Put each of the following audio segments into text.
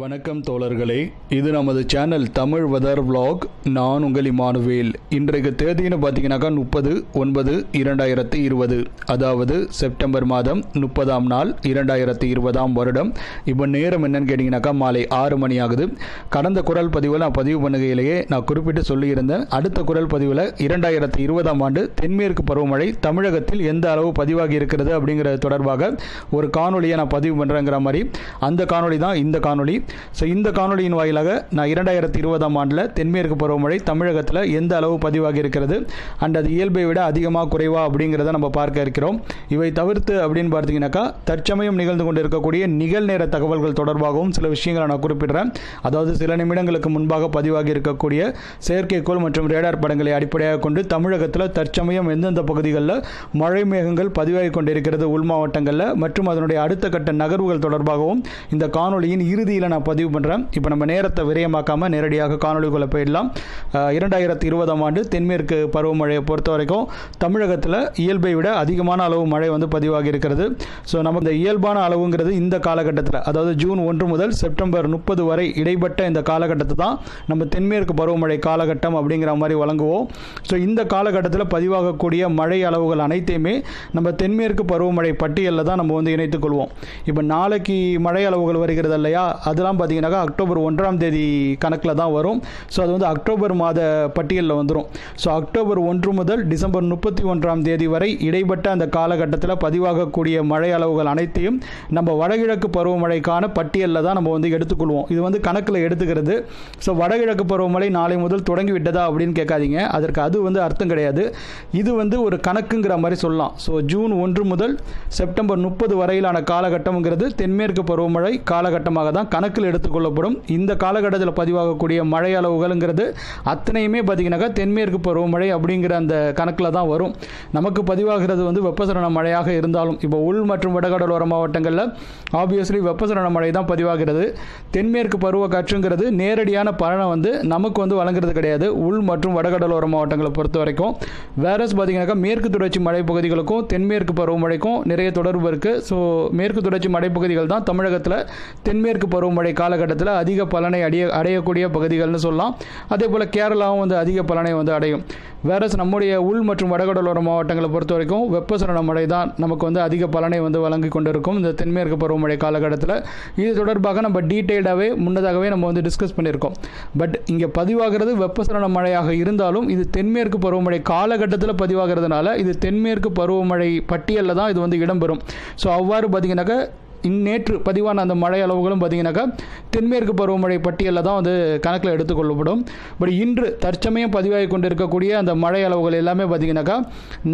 வணக்கம் தோழர்களே இது நமது சேனல் தமிழ் வெதர் vlog. நான் உங்கள் இமானுவேல். இன்றைக்கு தேதின்னு பார்த்தீங்கன்னாக்கா முப்பது ஒன்பது இரண்டாயிரத்தி இருபது. அதாவது செப்டம்பர் மாதம் முப்பதாம் நாள் இரண்டாயிரத்தி இருபதாம் வருடம். இப்போ நேரம் என்னன்னு கேட்டிங்கனாக்கா மாலை ஆறு மணி ஆகுது. கடந்த குரல் பதிவில் நான் பதிவு பண்ணுகையிலேயே நான் குறிப்பிட்டு சொல்லியிருந்தேன். அடுத்த குரல் பதிவில் இரண்டாயிரத்தி இருபதாம் ஆண்டு தென்மேற்கு பருவமழை தமிழகத்தில் எந்த அளவு பதிவாகி இருக்கிறது அப்படிங்கிறது தொடர்பாக ஒரு காணொலியை நான் பதிவு பண்ணுறேங்கிற மாதிரி. அந்த காணொளி தான் இந்த காணொலி ஸோ இந்த காணொளியின் வாயிலாக நான் இரண்டாயிரத்தி இருபதாம் ஆண்டில் தென்மேற்கு பருவமழை தமிழகத்தில் எந்த அளவு பதிவாகி இருக்கிறது? அண்ட் அது இயல்பை விட அதிகமாக குறைவா அப்படிங்கிறத நம்ம பார்க்க இருக்கிறோம். இவை தவிர்த்து அப்படின்னு பார்த்தீங்கன்னாக்கா தற்சமயம் நிகழ்ந்து கொண்டு இருக்கக்கூடிய நிகழ்நேர தகவல்கள் தொடர்பாகவும் சில விஷயங்களை நான் குறிப்பிடுறேன். அதாவது சில நிமிடங்களுக்கு முன்பாக பதிவாகி இருக்கக்கூடிய செயற்கைக்கோள் மற்றும் ரேடார் படங்களை அடிப்படையாக கொண்டு தமிழகத்தில் தற்சமயம் எந்தெந்த பகுதிகளில் மழை மேகங்கள் பதிவாகி கொண்டிருக்கிறது உள் மாவட்டங்களில் மற்றும் அதனுடைய அடுத்த கட்ட நகர்வுகள் தொடர்பாகவும் இந்த காணொளியின் இறுதியில் நான் பதிவு பண்ணுறேன் இப்போ நம்ம நேரத்தை விரயமாக்காமல் நேரடியாக காணொலிக்குள்ளே போயிடலாம். இரண்டாயிரத்தி இருபதாம் ஆண்டு தென்மேற்கு பருவமழையை பொறுத்த வரைக்கும் தமிழகத்தில் இயல்பை விட அதிகமான அளவு மழை வந்து பதிவாகி இருக்கிறது. ஸோ நம்ம இந்த இயல்பான அளவுங்கிறது இந்த காலகட்டத்தில் அதாவது ஜூன் ஒன்று முதல் செப்டம்பர் முப்பது வரை இடைப்பட்ட இந்த காலகட்டத்தை தான் நம்ம தென்மேற்கு பருவமழை காலகட்டம் அப்படிங்கிற மாதிரி வழங்குவோம். ஸோ இந்த காலகட்டத்தில் பதிவாகக்கூடிய மழை அளவுகள் அனைத்தையுமே நம்ம தென்மேற்கு பருவமழை பட்டியலில் தான் நம்ம வந்து இணைத்துக் கொள்வோம். இப்போ நாளைக்கு மழை அளவுகள் வருகிறது இல்லையா? அது இதெல்லாம் பார்த்தீங்கன்னாக்கா அக்டோபர் ஒன்றாம் தேதி கணக்கில் தான் வரும். ஸோ அது வந்து அக்டோபர் மாத பட்டியலில் வந்துடும் ஸோ அக்டோபர் ஒன்று முதல் டிசம்பர் முப்பத்தி ஒன்றாம் தேதி வரை இடைப்பட்ட அந்த காலகட்டத்தில் பதிவாகக்கூடிய மழை அளவுகள் அனைத்தையும் நம்ம வடகிழக்கு பருவமழைக்கான பட்டியலில் தான் நம்ம வந்து எடுத்துக்கொள்வோம். இது வந்து கணக்கில் எடுத்துக்கிறது. ஸோ வடகிழக்கு பருவமழை நாளை முதல் தொடங்கி விட்டதா அப்படின்னு கேட்காதீங்க. அதற்கு அது வந்து அர்த்தம் கிடையாது. இது வந்து ஒரு கணக்குங்கிற மாதிரி சொல்லலாம். ஸோ ஜூன் ஒன்று முதல் செப்டம்பர் முப்பது வரையிலான காலகட்டம்ங்கிறது தென்மேற்கு பருவமழை காலகட்டமாக தான் கணக்கு கணக்கில் எடுத்துக்கொள்ளப்படும் இந்த காலகட்டத்தில் பதிவாகக்கூடிய மழை அளவுகள்ங்கிறது அத்தனையுமே பார்த்தீங்கன்னாக்கா தென்மேற்கு பருவமழை அப்படிங்கிற அந்த கணக்கில் தான் வரும். நமக்கு பதிவாகிறது வந்து வெப்பசலன மழையாக இருந்தாலும் இப்போ உள் மற்றும் வடகடலோர மாவட்டங்களில் ஆப்வியஸ்லி வெப்பசலன மழை தான் பதிவாகிறது. தென்மேற்கு பருவ காற்றுங்கிறது நேரடியான பலனை வந்து நமக்கு வந்து வழங்குறது கிடையாது. உள் மற்றும் வடகடலோர மாவட்டங்களை பொறுத்த வரைக்கும். வேறஸ் பார்த்தீங்கன்னாக்கா மேற்கு தொடர்ச்சி மலைப்பகுதிகளுக்கும் தென்மேற்கு பருவமழைக்கும் நிறைய தொடர்பு இருக்குது ஸோ மேற்கு தொடர்ச்சி மலைப்பகுதிகள் தான் தமிழகத்தில் தென்மேற்கு பருவமழை காலகட்டத்தில் அதிக பலனை அடைய அடையக்கூடிய பகுதிகள்னு சொல்லலாம். அதே போல் கேரளாவும் வந்து அதிக பலனை வந்து அடையும். வேறஸ் நம்முடைய உள் மற்றும் வடகடலோர மாவட்டங்களை பொறுத்த வரைக்கும் வெப்பசலன மழை தான் நமக்கு வந்து அதிக பலனை வந்து வழங்கி கொண்டிருக்கும் இந்த தென்மேற்கு பருவமழை காலகட்டத்தில். இது தொடர்பாக நம்ம டீட்டெயில்டாகவே முன்னதாகவே நம்ம வந்து டிஸ்கஸ் பண்ணியிருக்கோம். பட் இங்கே பதிவாகிறது வெப்பசலன மழையாக இருந்தாலும் இது தென்மேற்கு பருவமழை காலகட்டத்தில் பதிவாகிறதுனால இது தென்மேற்கு பருவமழை பட்டியலில் தான் இது வந்து இடம்பெறும். ஸோ அவ்வாறு பார்த்தீங்கன்னாக்க இந்நேற்று பதிவான அந்த மழை அளவுகளும் பார்த்தீங்கன்னாக்கா தென்மேற்கு பருவமழை பட்டியலில் தான் வந்து கணக்கில் எடுத்துக்கொள்ளப்படும் பட் இன்று தற்சமயம் பதிவாகி கொண்டிருக்கக்கூடிய அந்த மழை அளவுகள் எல்லாமே பார்த்தீங்கன்னாக்கா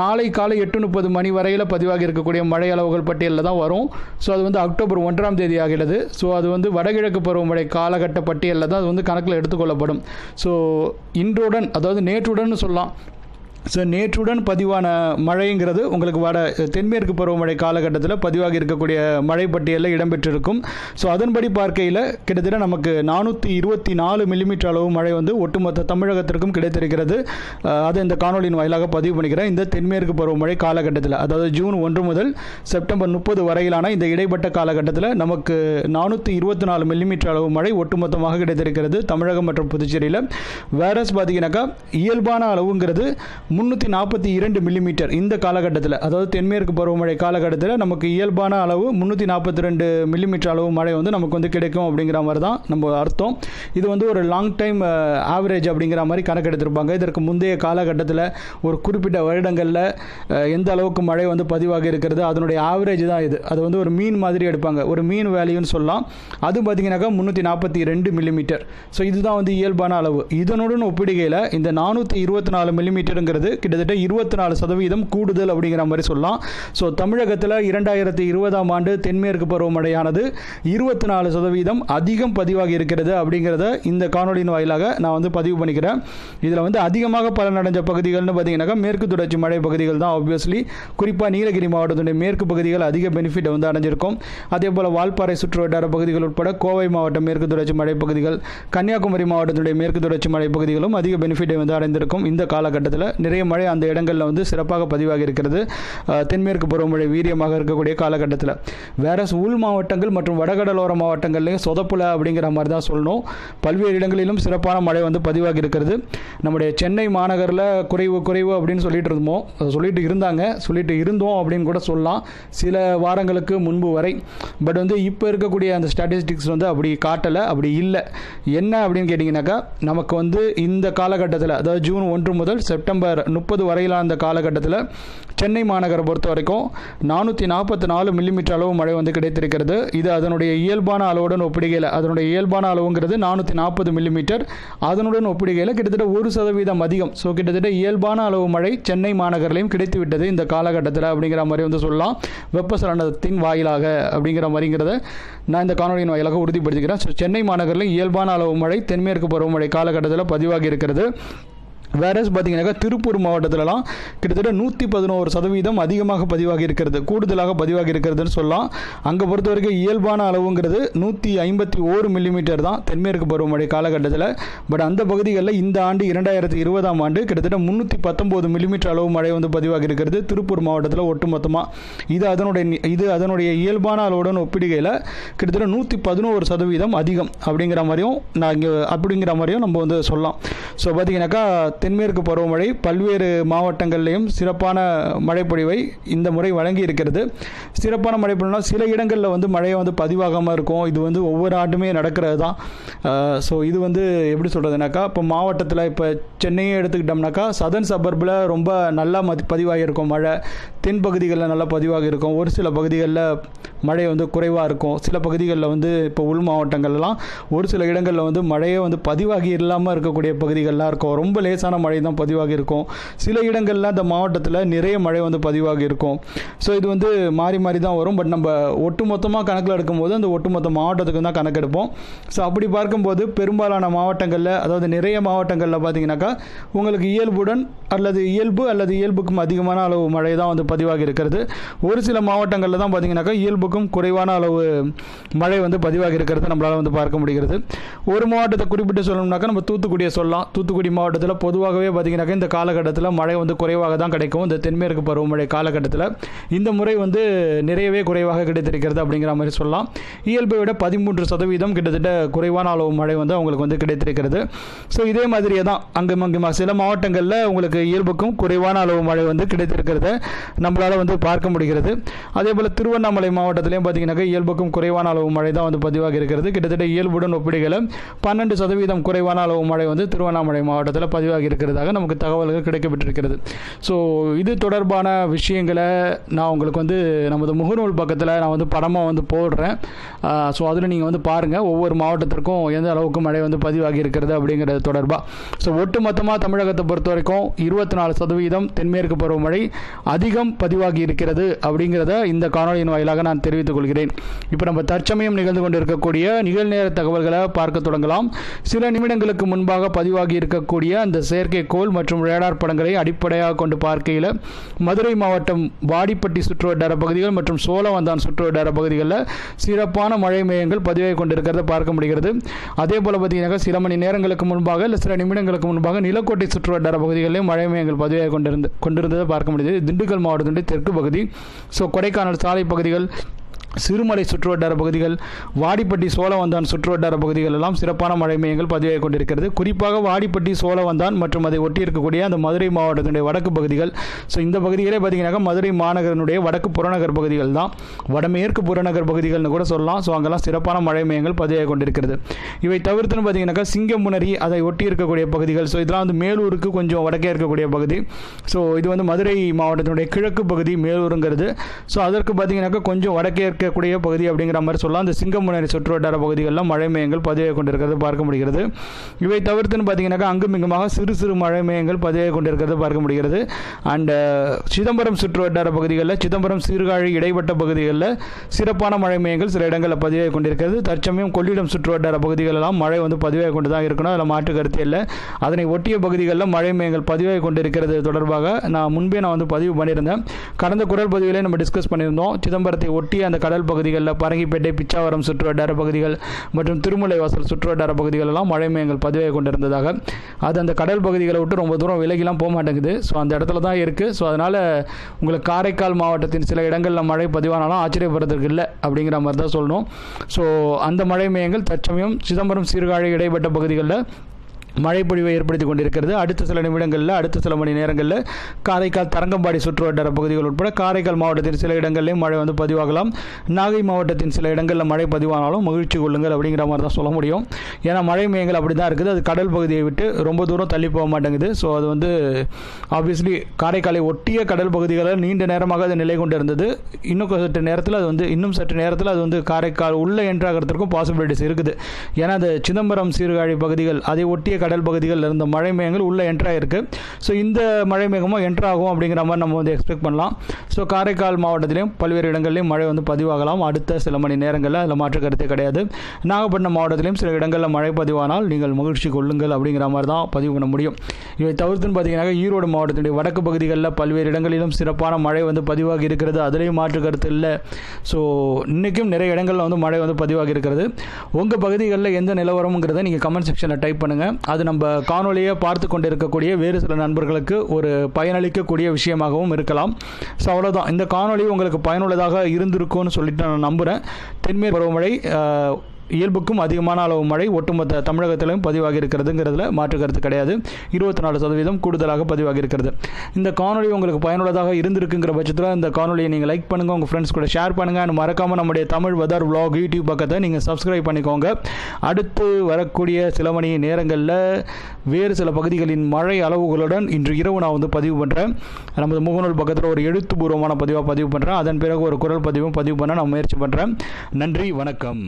நாளை காலை எட்டு முப்பது மணி வரையில் பதிவாகி இருக்கக்கூடிய மழை அளவுகள் பட்டியலில் தான் வரும். ஸோ அது வந்து அக்டோபர் ஒன்றாம் தேதி ஆகிறது. ஸோ அது வந்து வடகிழக்கு பருவமழை காலகட்ட பட்டியலில் தான் அது வந்து கணக்கில் எடுத்துக்கொள்ளப்படும் ஸோ இன்றுடன் அதாவது நேற்றுடன் சொல்லலாம் ஸோ நேற்றுடன் பதிவான மழைங்கிறது உங்களுக்கு வட தென்மேற்கு பருவமழை காலகட்டத்தில் பதிவாகி இருக்கக்கூடிய மழை பட்டியலில் இடம்பெற்றிருக்கும். ஸோ அதன்படி பார்க்கையில் கிட்டத்தட்ட நமக்கு நானூற்றி இருபத்தி நாலு மில்லிமீட்டர் அளவு மழை வந்து ஒட்டுமொத்த தமிழகத்திற்கும் கிடைத்திருக்கிறது. அதை இந்த காணொலியின் வாயிலாக பதிவு பண்ணிக்கிறேன். இந்த தென்மேற்கு பருவமழை காலகட்டத்தில் அதாவது ஜூன் ஒன்று முதல் செப்டம்பர் முப்பது வரையிலான இந்த இடைப்பட்ட காலகட்டத்தில் நமக்கு நானூற்றி இருபத்தி நாலு மில்லிமீட்டர் அளவு மழை ஒட்டுமொத்தமாக கிடைத்திருக்கிறது தமிழகம் மற்றும் புதுச்சேரியில். வேரஸ் பார்த்தீங்கன்னாக்கா இயல்பான அளவுங்கிறது முந்நூற்றி நாற்பத்தி இரண்டு மில்லிமீட்டர் இந்த காலகட்டத்தில் அதாவது தென்மேற்கு பருவமழை காலகட்டத்தில் நமக்கு இயல்பான அளவு முந்நூற்றி நாற்பத்தி ரெண்டு மில்லிமீட்டர் அளவு மழை வந்து நமக்கு வந்து கிடைக்கும் அப்படிங்கிற மாதிரி தான் நம்ம அர்த்தம். இது வந்து ஒரு லாங் டைம் ஆவரேஜ் அப்படிங்கிற மாதிரி கணக்கெடுத்திருப்பாங்க. இதற்கு முந்தைய காலகட்டத்தில் ஒரு குறிப்பிட்ட வருடங்களில் எந்த அளவுக்கு மழை வந்து பதிவாக இருக்கிறது அதனுடைய ஆவரேஜ் தான் இது. அது வந்து ஒரு மீன் மாதிரி எடுப்பாங்க. ஒரு மீன் வேல்யூன்னு சொல்லலாம். அது பார்த்தீங்கன்னாக்கா முந்நூற்றி நாற்பத்தி ரெண்டு மில்லிமீட்டர் ஸோ இதுதான் வந்து இயல்பான அளவு. இதனுடன் ஒப்பிடுகையில் இந்த நானூற்றி இருபத்தி நாலு மில்லிமீட்டருங்கிறது கிட்டத்தட்ட இருபத்தி நாலு சதவீதம் கூடுதல் அப்படிங்கிற மாதிரி சொல்லலாம். ஸோ தமிழகத்தில் இரண்டாயிரத்தி இருபதாம் ஆண்டு தென்மேற்கு பருவமழையானது இருபத்தி நாலு சதவீதம் அதிகம் பதிவாகி இருக்கிறது அப்படிங்கிறத இந்த காணொலியின் வாயிலாக நான் வந்து பதிவு பண்ணிக்கிறேன். இதில் வந்து அதிகமாக பலனடைஞ்ச பகுதிகள்னு பார்த்தீங்கன்னாக்கா மேற்கு தொடர்ச்சி மழை பகுதிகள் தான் ஆப்வியஸ்லி குறிப்பாக நீலகிரி மாவட்டத்துடைய மேற்கு பகுதிகள் அதிக பெனிஃபிட் வந்து அடைஞ்சிருக்கும். அதே போல் வால்பாறை சுற்று வட்டார பகுதிகள் உட்பட கோவை மாவட்டம் மேற்கு தொடர்ச்சி மலைப்பகுதிகள் கன்னியாகுமரி மாவட்டத்துடைய மேற்கு தொடர்ச்சி மலைப்பகுதிகளும் அதிக பெனிஃபிட்டை வந்து அடைந்திருக்கும் இந்த காலகட்டத்தில் நிறைய மழை அந்த இடங்களில் வந்து சிறப்பாக பதிவாகி இருக்கிறது. தென்மேற்கு பருவமழை வீரியமாக இருக்கக்கூடிய காலகட்டத்தில். வேற உள் மாவட்டங்கள் மற்றும் வடகடலோர மாவட்டங்கள்லையும் சொதப்புல அப்படிங்கிற மாதிரி தான் சொல்லணும். பல்வேறு இடங்களிலும் சிறப்பான மழை வந்து பதிவாகி இருக்கிறது. நம்முடைய சென்னை மாநகரில் குறைவு குறைவு அப்படின்னு சொல்லிட்டு இருந்தோம் சொல்லிட்டு இருந்தாங்க. சொல்லிட்டு இருந்தோம் அப்படின்னு கூட சொல்லலாம். சில வாரங்களுக்கு முன்பு வரை. பட் வந்து இப்போ இருக்கக்கூடிய அந்த ஸ்டாட்டிஸ்டிக்ஸ் வந்து அப்படி காட்டலை அப்படி இல்லை. என்ன அப்படின்னு கேட்டிங்கனாக்கா நமக்கு வந்து இந்த காலகட்டத்தில் அதாவது ஜூன் ஒன்று முதல் செப்டம்பர் முப்பது வரையிலான அந்த காலகட்டத்தில் சென்னை மாநகரை பொறுத்த வரைக்கும் நானூற்றி நாற்பத்தி நாலு மில்லிமீட்டர் அளவு மழை வந்து கிடைத்திருக்கிறது. இது அதனுடைய இயல்பான அளவுடன் ஒப்பிடுகையில் அதனுடைய இயல்பான அளவுங்கிறது நானூற்றி நாற்பது மில்லிமீட்டர் அதனுடன் ஒப்பிடுகையில் கிட்டத்தட்ட ஒரு சதவீதம் அதிகம். ஸோ கிட்டத்தட்ட இயல்பான அளவு மழை சென்னை மாநகரிலையும் கிடைத்து விட்டது இந்த காலகட்டத்தில் அப்படிங்கிற மாதிரி வந்து சொல்லலாம். வெப்பசலனத்தின் வாயிலாக அப்படிங்கிற மாதிரிங்கிறத நான் இந்த காணொலியின் வாயிலாக உறுதிப்படுத்திக்கிறேன். ஸோ சென்னை மாநகரில் இயல்பான அளவு மழை தென்மேற்கு பருவமழை காலகட்டத்தில் பதிவாகி இருக்கிறது. வேறஸ் பார்த்தீங்கன்னாக்கா திருப்பூர் மாவட்டத்திலலாம் கிட்டத்தட்ட நூற்றி பதினோரு சதவீதம் அதிகமாக பதிவாகி இருக்கிறது. கூடுதலாக பதிவாகி இருக்கிறதுன்னு சொல்லலாம். அங்கே பொறுத்த வரைக்கும் இயல்பான அளவுங்கிறது நூற்றி ஐம்பத்தி ஓரு மில்லிமீட்டர் தான் தென்மேற்கு பருவமழை காலகட்டத்தில். பட் அந்த பகுதிகளில் இந்த ஆண்டு இரண்டாயிரத்தி இருபதாம் ஆண்டு கிட்டத்தட்ட முந்நூற்றி பத்தொம்போது மில்லிமீட்டர் அளவு மழை வந்து பதிவாகி இருக்கிறது திருப்பூர் மாவட்டத்தில் ஒட்டுமொத்தமாக இது அதனுடைய இது அதனுடைய இயல்பான அளவுடன் ஒப்பிடுகையில் கிட்டத்தட்ட நூற்றி பதினோரு சதவீதம் அதிகம். அப்படிங்கிற மாதிரியும் நான் இங்கே அப்படிங்கிற மாதிரியும் நம்ம வந்து சொல்லலாம். ஸோ பார்த்தீங்கன்னாக்கா தென்மேற்கு பருவமழை பல்வேறு மாவட்டங்கள்லையும் சிறப்பான மழைப்பொழிவை இந்த முறை வழங்கி இருக்கிறது சிறப்பான மழைப்பொழிவுனா சில இடங்களில் வந்து மழையை வந்து பதிவாகாமல் இருக்கும். இது வந்து ஒவ்வொரு ஆண்டுமே நடக்கிறது தான் ஸோ இது வந்து எப்படி சொல்கிறதுனாக்கா இப்போ மாவட்டத்தில் இப்போ சென்னையை எடுத்துக்கிட்டோம்னாக்கா சதன் சபர்பில் ரொம்ப நல்லா மதி பதிவாகியிருக்கும் மழை. தென் பகுதிகளில் நல்லா பதிவாக இருக்கும் ஒரு சில பகுதிகளில் மழை வந்து குறைவாக இருக்கும். சில பகுதிகளில் வந்து இப்போ உள் மாவட்டங்கள்லாம் ஒரு சில இடங்களில் வந்து மழையே வந்து பதிவாகி இல்லாமல் இருக்கக்கூடிய பகுதிகள்லாம் இருக்கும். ரொம்ப லேசாக லேசான மழை தான் பதிவாக இருக்கும் சில இடங்களில் அந்த மாவட்டத்தில் நிறைய மழை வந்து பதிவாக இருக்கும் ஸோ இது வந்து மாறி மாறி தான் வரும். பட் நம்ம ஒட்டுமொத்தமாக கணக்கில் எடுக்கும்போது அந்த ஒட்டுமொத்த மாவட்டத்துக்கு தான் கணக்கெடுப்போம். ஸோ அப்படி பார்க்கும்போது பெரும்பாலான மாவட்டங்களில் அதாவது நிறைய மாவட்டங்களில் பார்த்தீங்கன்னாக்கா உங்களுக்கு இயல்புடன் அல்லது இயல்பு அல்லது இயல்புக்கும் அதிகமான அளவு மழை தான் வந்து பதிவாக இருக்கிறது ஒரு சில மாவட்டங்களில் தான் பார்த்தீங்கன்னாக்கா இயல்புக்கும் குறைவான அளவு மழை வந்து பதிவாகி இருக்கிறது நம்மளால் வந்து பார்க்க முடிகிறது. ஒரு மாவட்டத்தை குறிப்பிட்டு சொல்லணும்னாக்கா நம்ம தூத்துக்குடியை சொல்லலாம். தூத்துக்குடி மாவட்டத்தில் பொதுவாகவே பார்த்தீங்கன்னாக்கா இந்த காலகட்டத்தில் மழை வந்து குறைவாக தான் கிடைக்கும். இந்த தென்மேற்கு பருவமழை காலகட்டத்தில் இந்த முறை வந்து நிறையவே குறைவாக கிடைத்திருக்கிறது அப்படிங்கிற மாதிரி சொல்லலாம். இயல்பை விட பதிமூன்று சதவீதம் கிட்டத்தட்ட குறைவான அளவு மழை வந்து அவங்களுக்கு வந்து கிடைத்திருக்கிறது. ஸோ இதே மாதிரியே தான் அங்கும் அங்கும் சில மாவட்டங்களில் உங்களுக்கு இயல்புக்கும் குறைவான அளவு மழை வந்து கிடைத்திருக்கிறத நம்மளால் வந்து பார்க்க முடிகிறது. அதே போல் திருவண்ணாமலை மாவட்டத்திலையும் பார்த்தீங்கன்னாக்கா இயல்புக்கும் குறைவான அளவு மழை தான் வந்து பதிவாக இருக்கிறது. கிட்டத்தட்ட இயல்புடன் ஒப்பிடுகையில் பன்னெண்டு சதவீதம் குறைவான அளவு மழை வந்து திருவண்ணாமலை மாவட்டத்தில் பதிவாகி இருக்கிறதாக நமக்கு தகவல்கள் கிடைக்கப்பட்டிருக்கிறது. ஸோ இது தொடர்பான விஷயங்களை நான் உங்களுக்கு வந்து நமது முகநூல் பக்கத்தில் நான் வந்து படமாக வந்து போடுறேன். ஸோ அதில் நீங்கள் வந்து பாருங்கள் ஒவ்வொரு மாவட்டத்திற்கும் எந்த அளவுக்கு மழை வந்து பதிவாகி இருக்கிறது அப்படிங்கிறது தொடர்பாக ஸோ ஒட்டுமொத்தமாக தமிழகத்தை பொறுத்த வரைக்கும் இருபத்தி நாலு சதவீதம் தென்மேற்கு பருவமழை அதிகம் பதிவாகி இருக்கிறது அப்படிங்கிறத இந்த காணொலியின் வாயிலாக நான் தெரிவித்துக் கொள்கிறேன். இப்போ நம்ம தற்சமயம் நிகழ்ந்து கொண்டிருக்கக்கூடிய நிகழ்நேர தகவல்களை பார்க்க தொடங்கலாம். சில நிமிடங்களுக்கு முன்பாக பதிவாகி இருக்கக்கூடிய அந்த செயற்கைக்கோள் மற்றும் ரேடார் படங்களை அடிப்படையாக கொண்டு பார்க்கையில் மதுரை மாவட்டம் வாடிப்பட்டி சுற்றுவட்டார பகுதிகள் மற்றும் சோழவந்தான் சுற்றுவட்டார பகுதிகளில் சிறப்பான மழை மேகங்கள் பதிவாகி கொண்டிருக்கிறத பார்க்க முடிகிறது. அதே போல் பார்த்தீங்கன்னா சில மணி நேரங்களுக்கு முன்பாக இல்லை சில நிமிடங்களுக்கு முன்பாக நிலக்கோட்டை சுற்றுவட்டார பகுதிகளிலும் மழை மேகங்கள் பதிவாகி கொண்டிருந்து கொண்டிருந்ததை பார்க்க முடியுது. திண்டுக்கல் மாவட்டத்தினுடைய தெற்கு பகுதி ஸோ கொடைக்கானல் சாலை பகுதிகள் சிறுமலை சுற்றுவட்டார பகுதிகள் வாடிப்பட்டி சோழவந்தான் சுற்றுவட்டார பகுதிகள் எல்லாம் சிறப்பான மழை மையங்கள் பதிவாகி கொண்டிருக்கிறது. குறிப்பாக வாடிப்பட்டி சோழவந்தான் மற்றும் அதை ஒட்டி இருக்கக்கூடிய அந்த மதுரை மாவட்டத்தினுடைய வடக்கு பகுதிகள். ஸோ இந்த பகுதிகளே பார்த்தீங்கன்னாக்கா மதுரை மாநகரனுடைய வடக்கு புறநகர் பகுதிகள் தான். வடமேற்கு புறநகர் பகுதிகள்னு கூட சொல்லலாம். ஸோ அங்கெல்லாம் சிறப்பான மழை மையங்கள் பதிவாகி கொண்டிருக்கிறது. இவை தவிர்த்துன்னு பார்த்தீங்கன்னாக்கா சிங்கமுனரி அதை ஒட்டி இருக்கக்கூடிய பகுதிகள். ஸோ இதெல்லாம் வந்து மேலூருக்கு கொஞ்சம் வடக்கே இருக்கக்கூடிய பகுதி. ஸோ இது வந்து மதுரை மாவட்டத்தினுடைய கிழக்கு பகுதி மேலூருங்கிறது. ஸோ அதற்கு பார்த்தீங்கன்னாக்கா கொஞ்சம் வடக்கே இருக்கக்கூடிய பகுதி அப்படிங்கிற மாதிரி சொல்லலாம். அந்த சிங்கமுனரி சுற்றுவட்டார பகுதிகளில் மழை மையங்கள் பதிவாகி கொண்டிருக்கிறது பார்க்க முடிகிறது. இவை தவிர்த்துன்னு பார்த்தீங்கன்னாக்கா அங்கும் இங்குமாக சிறு சிறு மழை மையங்கள் பதிவாகி கொண்டிருக்கிறது பார்க்க முடிகிறது. அண்ட் சிதம்பரம் சுற்றுவட்டார பகுதிகளில் சிதம்பரம் சீர்காழி இடைப்பட்ட பகுதிகளில் சிறப்பான மழை மையங்கள் சில இடங்களில் பதிவாகி கொண்டிருக்கிறது. தற்சமயம் கொள்ளிடம் சுற்று வட்டார பகுதிகளெல்லாம் மழை வந்து பதிவாகி கொண்டு தான் இருக்கணும். அதில் மாற்று கருத்து இல்லை. அதனை ஒட்டிய பகுதிகளில் மழை மையங்கள் பதிவாகி கொண்டிருக்கிறது தொடர்பாக நான் முன்பே நான் வந்து பதிவு பண்ணியிருந்தேன். கடந்த குரல் பதிவிலே நம்ம டிஸ்கஸ் பண்ணியிருந்தோம். சிதம்பரத்தை ஒட்டி அந்த கடல் கடல் பகுதிகளில் பரங்கிப்பேட்டை பிச்சாவரம் சுற்றுவட்டார பகுதிகள் மற்றும் திருமலை வாசல் சுற்றுவட்டார பகுதிகள் எல்லாம் மழை மேகங்கள் பதிவாகி கொண்டிருந்ததாக. அது அந்த கடல் பகுதிகளை விட்டு ரொம்ப தூரம் விலகிலாம் போக மாட்டேங்குது. ஸோ அந்த இடத்துல தான் இருக்குது ஸோ அதனால் உங்களுக்கு காரைக்கால் மாவட்டத்தின் சில இடங்களில் மழை பதிவானாலும் ஆச்சரியப்படுறதுக்கு இல்லை அப்படிங்கிற மாதிரி தான் சொல்லணும். ஸோ அந்த மழை மேகங்கள் தற்சமயம் சிதம்பரம் சீர்காழி இடைப்பட்ட பகுதிகளில் மழைப்பொழிவை ஏற்படுத்தி கொண்டிருக்கிறது. அடுத்த சில நிமிடங்களில் அடுத்த சில மணி நேரங்களில் காரைக்கால் தரங்கம்பாடி சுற்றுவட்டார பகுதிகள் உட்பட காரைக்கால் மாவட்டத்தின் சில இடங்களிலும் மழை வந்து பதிவாகலாம். நாகை மாவட்டத்தின் சில இடங்களில் மழை பதிவானாலும் மகிழ்ச்சி கொள்ளுங்கள் அப்படிங்கிற மாதிரி தான் சொல்ல முடியும். ஏன்னா மழை மேயங்கள் அப்படி தான் இருக்குது. அது கடல் பகுதியை விட்டு ரொம்ப தூரம் தள்ளி போக மாட்டேங்குது. ஸோ அது வந்து ஆப்வியஸ்லி காரைக்காலை ஒட்டிய கடல் பகுதிகளில் நீண்ட நேரமாக அது நிலை கொண்டு இருந்தது இன்னும் சற்று நேரத்தில் அது வந்து இன்னும் சற்று நேரத்தில் அது வந்து காரைக்கால் உள்ளே என்ட்ராகிறதுக்கும் பாசிபிலிட்டிஸ் இருக்குது. ஏன்னா அது சிதம்பரம் சீர்காழி பகுதிகள் அதை ஒட்டிய கடல் பகுதிகளில் இருந்த மழை மேகங்கள் உள்ளே என்ட்ராயிருக்கு ஸோ இந்த மழை மேகமும் என்ட்ராகும் அப்படிங்கிற மாதிரி நம்ம வந்து எக்ஸ்பெக்ட் பண்ணலாம். ஸோ காரைக்கால் மாவட்டத்திலையும் பல்வேறு இடங்கள்லையும் மழை வந்து பதிவாகலாம். அடுத்த சில மணி நேரங்களில் அதில் மாற்று கருத்தே கிடையாது. நாகப்பட்டினம் மாவட்டத்திலையும் சில இடங்களில் மழை பதிவானால் நீங்கள் மகிழ்ச்சி கொள்ளுங்கள் அப்படிங்கிற மாதிரி தான் பதிவு பண்ண முடியும். இவை தவிர்த்துன்னு பார்த்தீங்கன்னா ஈரோடு மாவட்டத்தினுடைய வடக்கு பகுதிகளில் பல்வேறு இடங்களிலும் சிறப்பான மழை வந்து பதிவாகி இருக்கிறது. அதுலேயும் மாற்று கருத்து இல்லை. ஸோ இன்றைக்கும் நிறைய இடங்களில் வந்து மழை வந்து பதிவாகி இருக்கிறது. உங்கள் பகுதிகளில் எந்த நிலவரம்ங்கிறத நீங்கள் கமெண்ட் செக்ஷனில் டைப் பண்ணுங்கள் அது நம்ம காணொலியை பார்த்து கொண்டு இருக்கக்கூடிய வேறு சில நண்பர்களுக்கு ஒரு பயனளிக்கக்கூடிய விஷயமாகவும் இருக்கலாம். ஸோ அவ்வளோதான் இந்த காணொலி உங்களுக்கு பயனுள்ளதாக இருந்திருக்கும்னு சொல்லிட்டு நான் நம்புகிறேன் தென்மேற்கு பருவமழை இயல்புக்கும் அதிகமான அளவு மழை ஒட்டுமொத்த தமிழகத்திலும் பதிவாகி இருக்கிறதுங்கிறதுல மாற்று கருத்து கிடையாது. இருபத்தி நாலு சதவீதம் கூடுதலாக பதிவாகி இருக்கிறது இந்த காணொலி உங்களுக்கு பயனுள்ளதாக இருந்திருக்குங்கிற பட்சத்தில் இந்த காணொலியை நீங்கள் லைக் பண்ணுங்கள் உங்கள் ஃப்ரெண்ட்ஸ் கூட ஷேர் பண்ணுங்கள் அண்ட் மறக்காமல் நம்முடைய தமிழ் வெதர் விலாக் யூடியூப் பக்கத்தை நீங்கள் சப்ஸ்கிரைப் பண்ணிக்கோங்க. அடுத்து வரக்கூடிய சில மணி நேரங்களில் வேறு சில பகுதிகளின் மழை அளவுகளுடன் இன்று இரவு நான் வந்து பதிவு பண்ணுறேன் நமது முகநூல் பக்கத்தில் ஒரு எழுத்துப்பூர்வமான பதிவாக பதிவு பண்ணுறேன் அதன் பிறகு ஒரு குரல் பதிவும் பதிவு பண்ண நான் முயற்சி பண்ணுறேன் நன்றி வணக்கம்.